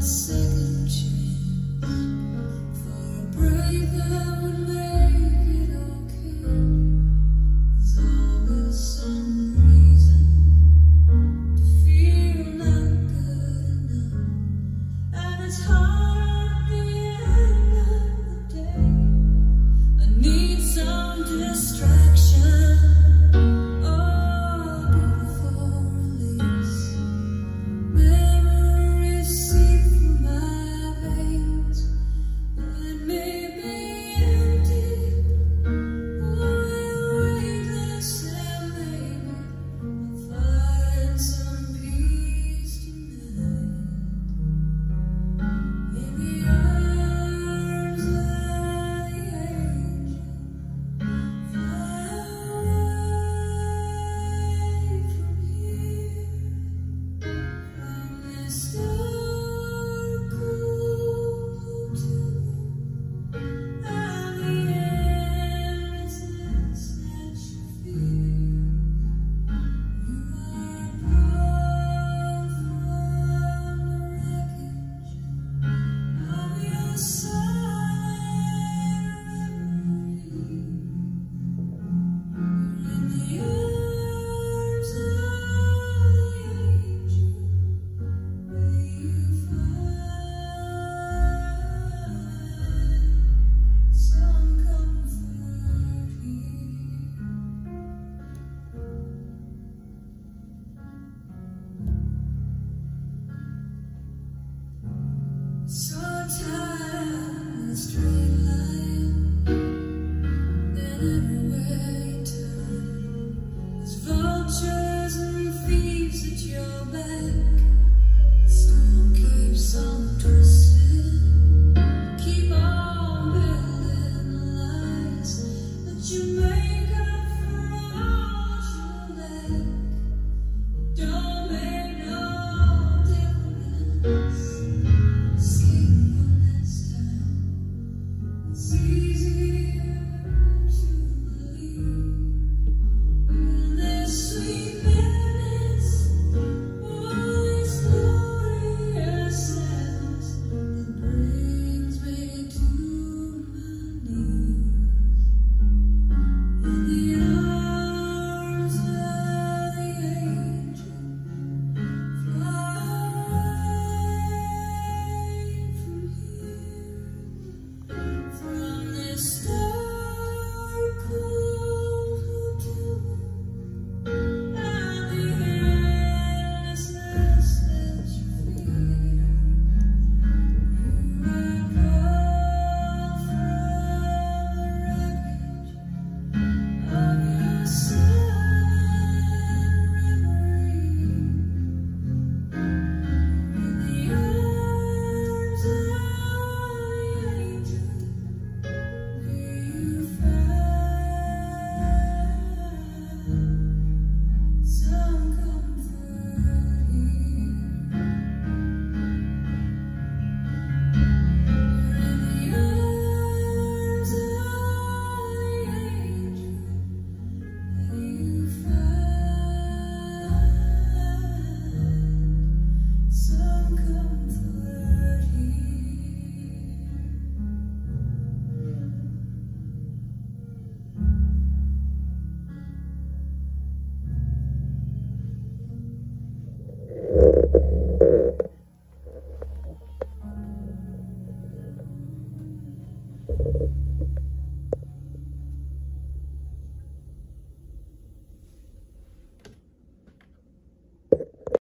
sick